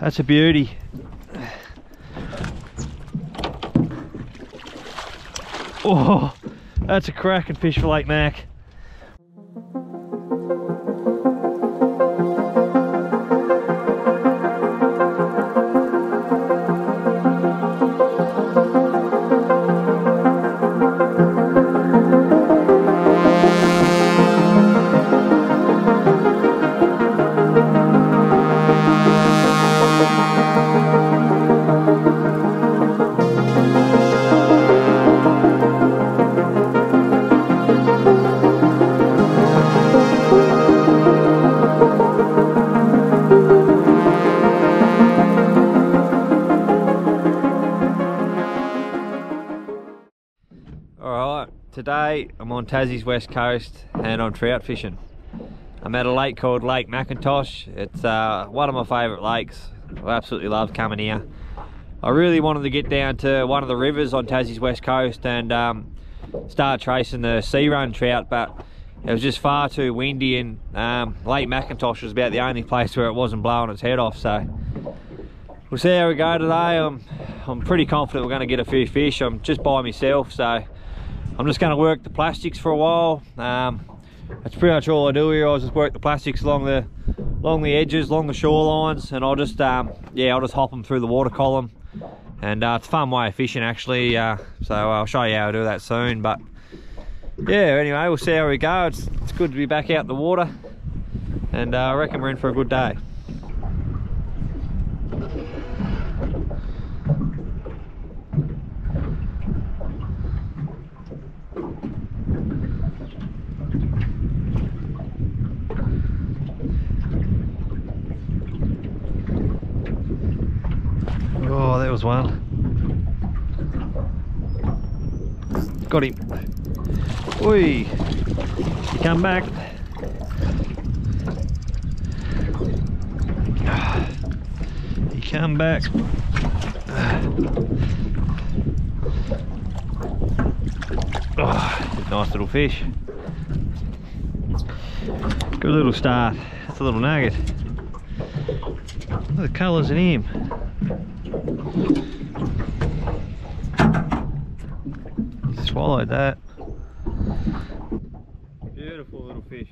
That's a beauty. Oh, that's a cracking fish for Lake Mac. Today I'm on Tassie's west coast and I'm trout fishing. I'm at a lake called Lake Mackintosh. It's uh, one of my favourite lakes. I absolutely love coming here. I really wanted to get down to one of the rivers on Tassie's west coast and um, start tracing the sea run trout but it was just far too windy and um, Lake Mackintosh was about the only place where it wasn't blowing its head off so we'll see how we go today. I'm, I'm pretty confident we're going to get a few fish. I'm just by myself so I'm just going to work the plastics for a while. Um, that's pretty much all I do here. I just work the plastics along the along the edges, along the shorelines, and I'll just um, yeah, I'll just hop them through the water column. And uh, it's a fun way of fishing actually. Uh, so I'll show you how I do that soon. But yeah, anyway, we'll see how we go. It's, it's good to be back out in the water, and uh, I reckon we're in for a good day. Was one. Got him. Oi! You come back. Come back. Oh, nice little fish. Good little start. It's a little nugget. Look at the colours in him. Swallowed that. Beautiful little fish.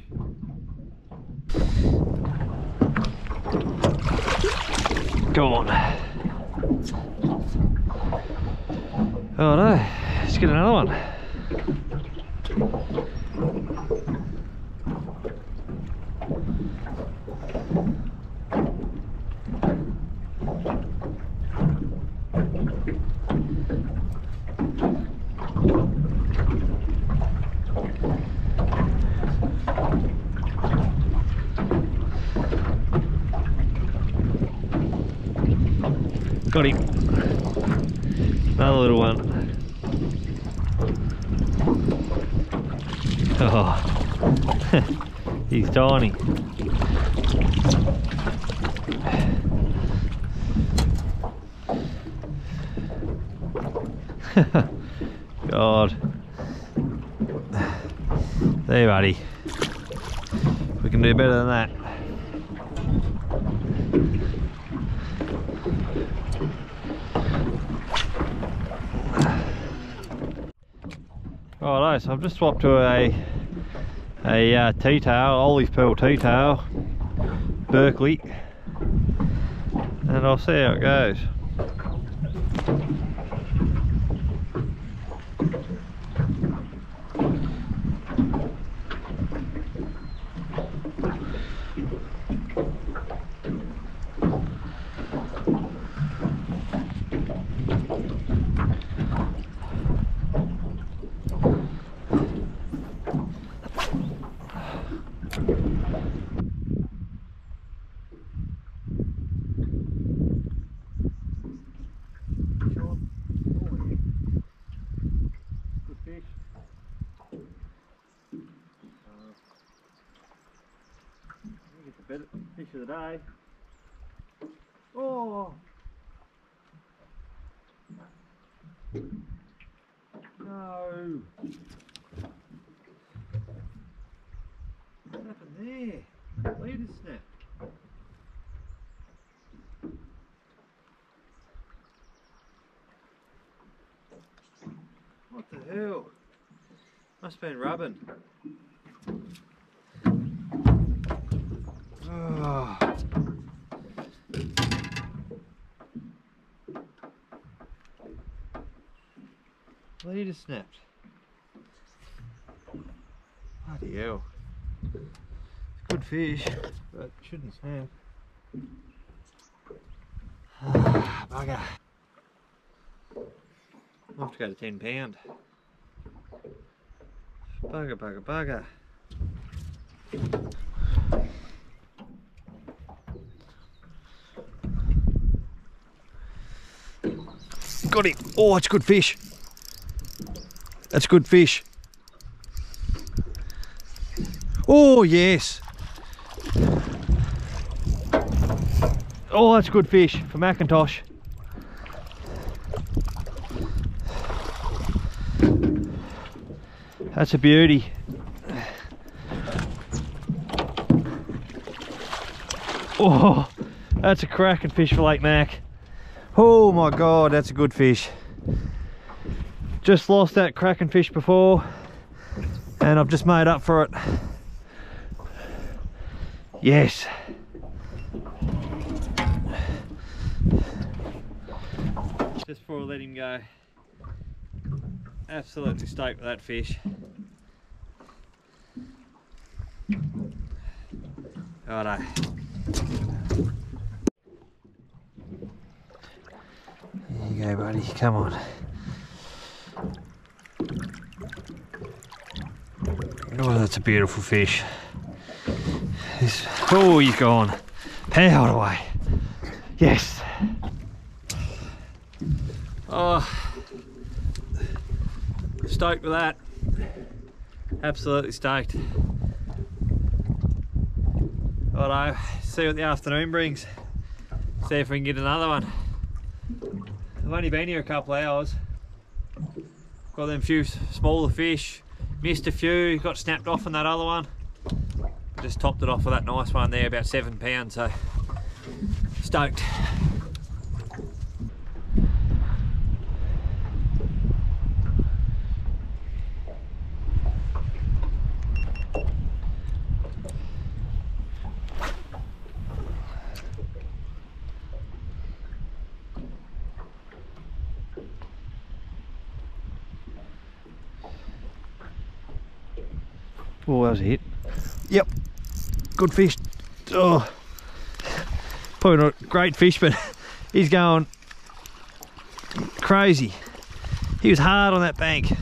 Go on. Oh no, let's get another one. Got him. Another little one. Oh, he's tiny. God. There, buddy. We can do better than that. Righto, so I've just swapped to a a uh, T-tail, olive pearl T-tail, Berkley, and I'll see how it goes. to the die. Oh! No! What happened there? Lead snapped. What the hell? Must have been rubbing. Oh. Lead has snapped. Bloody hell. Good fish, but shouldn't snap. Ah, bugger. Have to go to 10 pound. Bugger, bugger, bugger. Got it. Oh, it's good fish. That's good fish. Oh, yes. Oh, that's good fish for Mackintosh. That's a beauty. Oh, that's a cracking fish for Lake Mac. Oh my God, that's a good fish. Just lost that cracking fish before and I've just made up for it. Yes. Just before I let him go, absolutely stoked with that fish. Righto. You go, buddy. Come on. Oh, that's a beautiful fish. This, oh, he's gone. Powered away. Yes. Oh, stoked with that. Absolutely stoked. Righto, see what the afternoon brings. See if we can get another one. Only been here a couple of hours. Got them few smaller fish. Missed a few, got snapped off on that other one. Just topped it off with that nice one there, about seven pounds, so stoked. Oh, that was a hit. Yep, good fish. Oh, probably not a great fish, but he's going crazy. He was hard on that bank.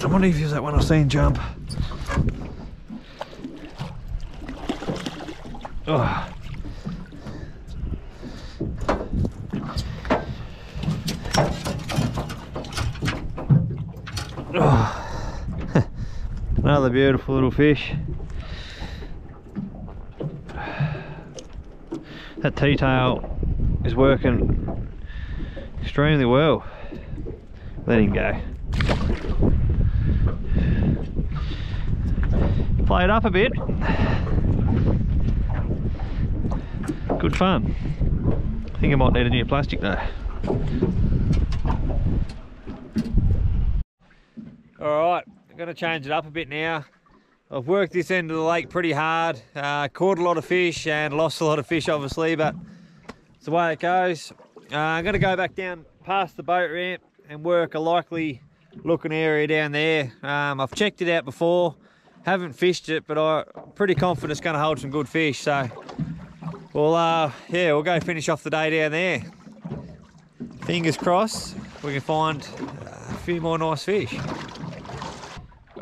I wonder if he was that one I've seen jump. Oh. Another beautiful little fish. That T-tail is working extremely well. Let him go. Play it up a bit. Good fun. I think I might need a new plastic though. Alright, I'm going to change it up a bit now. I've worked this end of the lake pretty hard, uh, caught a lot of fish and lost a lot of fish obviously, but it's the way it goes. Uh, I'm going to go back down past the boat ramp and work a likely looking area down there. Um, I've checked it out before, haven't fished it, but I'm pretty confident it's going to hold some good fish. So, well, uh, yeah, we'll go finish off the day down there. Fingers crossed, we can find a few more nice fish.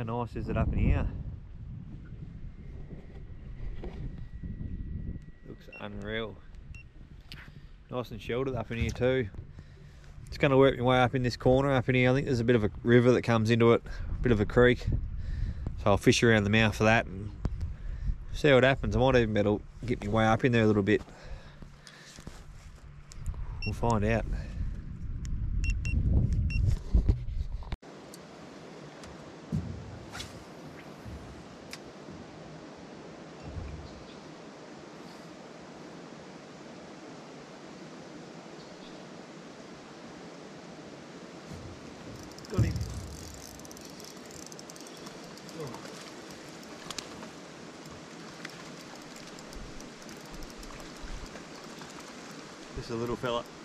How nice is it up in here? Looks unreal. Nice and sheltered up in here too. It's going to work my way up in this corner up in here. I think there's a bit of a river that comes into it, a bit of a creek. So I'll fish around the mouth of that and see what happens. I might even be able to get my way up in there a little bit. We'll find out. Got him. A little fella.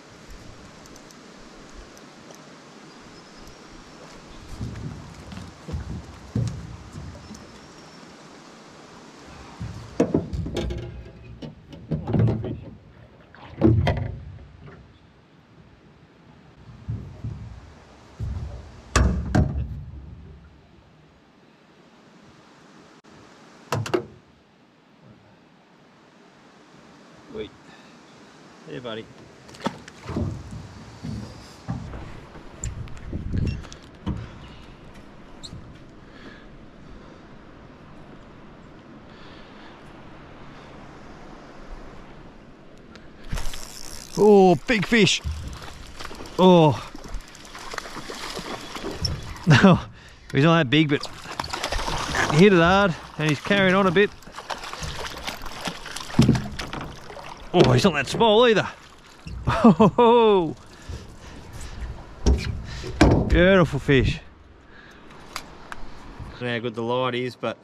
Hey, buddy. Oh, big fish. Oh. No, he's not that big, but he hit it hard and he's carrying on a bit. Oh, he's not that small either. Oh, beautiful fish. I don't know how good the light is, but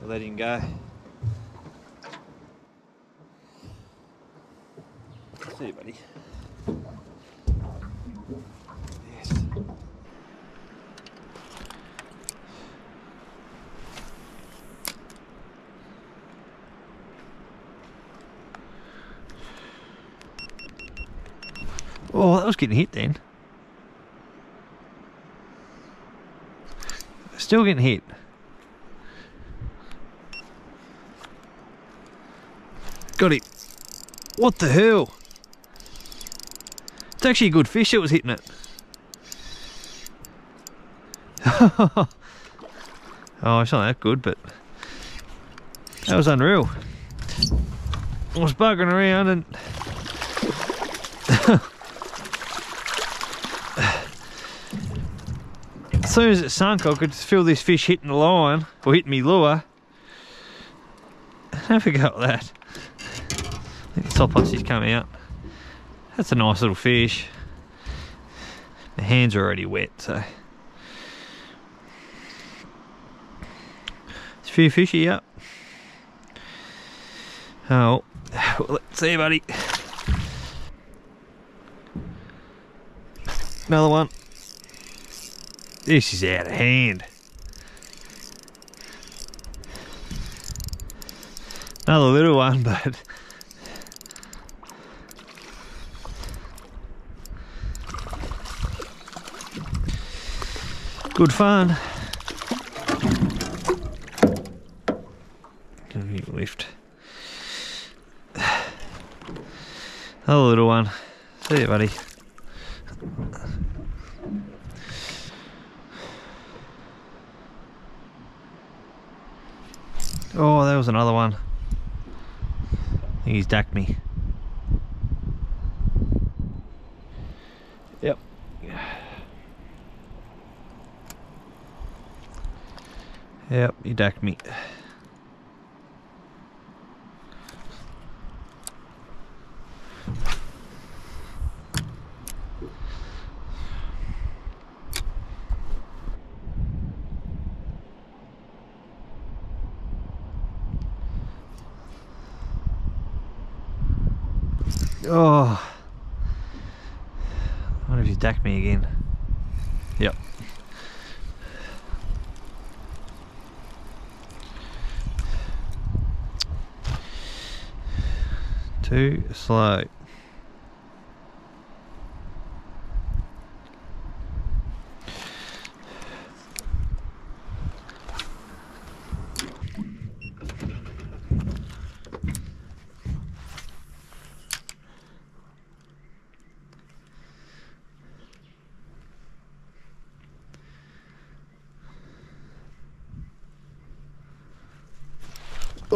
I'll let him go. See you, buddy. Oh, that was getting hit then. Still getting hit. Got it. What the hell? It's actually a good fish that was hitting it. oh, it's not that good, but that was unreal. I was bugging around and as soon as it sunk, I could feel this fish hitting the line or hitting me lure. Go at that. I think the top is coming out. That's a nice little fish. The hands are already wet, so. It's a few fishy up. Oh, well, let's see, buddy. Another one. This is out of hand. Another little one, but good fun. Lift. Another little one. See you, buddy. Oh, there was another one. I think he's dacked me. Yep. Yep, he dacked me. Oh. I wonder if he's dacked me again. Yep. Too slow.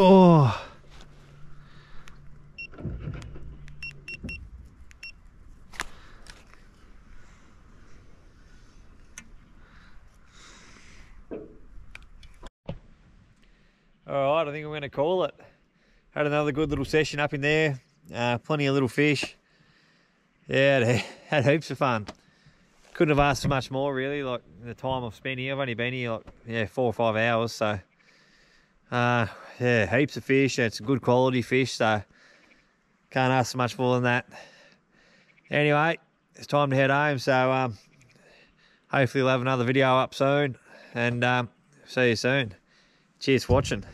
Oh. All right, I think I'm going to call it. Had another good little session up in there. Uh, plenty of little fish. Yeah, had, had heaps of fun. Couldn't have asked for much more, really. Like the time I've spent here, I've only been here like yeah four or five hours. So uh, yeah, heaps of fish. It's good quality fish. So can't ask for much more than that. Anyway, it's time to head home. So um, hopefully we'll have another video up soon, and um, see you soon. Cheers for watching.